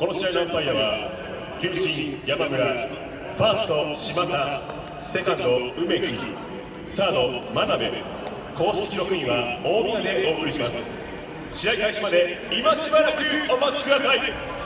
この試合のアンパイアは球審山村ファースト島田セカンド梅木サード真鍋公式記録員は大宮でお送りします。試合開始まで今しばらくお待ちください。